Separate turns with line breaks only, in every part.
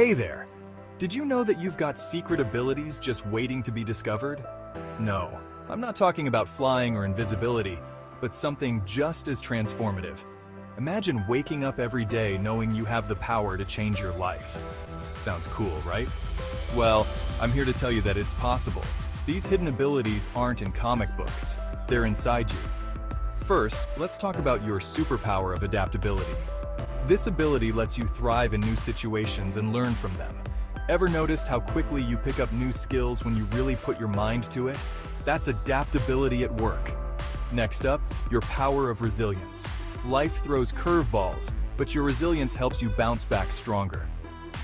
Hey there! Did you know that you've got secret abilities just waiting to be discovered? No, I'm not talking about flying or invisibility, but something just as transformative. Imagine waking up every day knowing you have the power to change your life. Sounds cool, right? Well, I'm here to tell you that it's possible. These hidden abilities aren't in comic books, they're inside you. First, let's talk about your superpower of adaptability. This ability lets you thrive in new situations and learn from them. Ever noticed how quickly you pick up new skills when you really put your mind to it? That's adaptability at work. Next up, your power of resilience. Life throws curveballs, but your resilience helps you bounce back stronger.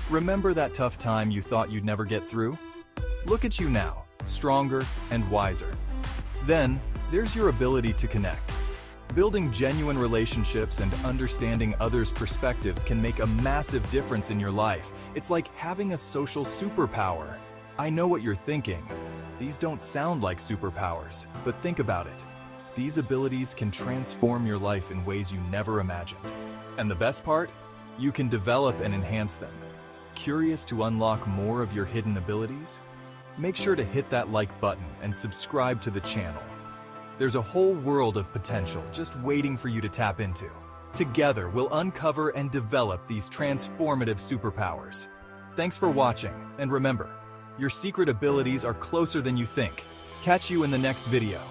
Remember that tough time you thought you'd never get through? Look at you now, stronger and wiser. Then, there's your ability to connect. Building genuine relationships and understanding others' perspectives can make a massive difference in your life. It's like having a social superpower. I know what you're thinking. These don't sound like superpowers, but think about it. These abilities can transform your life in ways you never imagined. And the best part? You can develop and enhance them. Curious to unlock more of your hidden abilities? Make sure to hit that like button and subscribe to the channel. There's a whole world of potential just waiting for you to tap into. Together, we'll uncover and develop these transformative superpowers. Thanks for watching, and remember, your secret abilities are closer than you think. Catch you in the next video.